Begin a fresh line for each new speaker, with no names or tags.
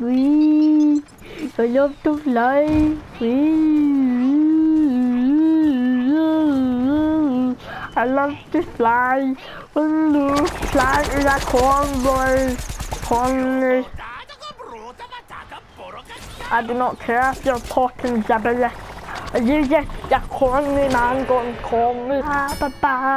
Wee. I love to fly. Wee. I love to fly. Fly is a cornball. Corner. I do not care if you're talking gibberish. You just, you're corny man going corny. Ah, bye bye.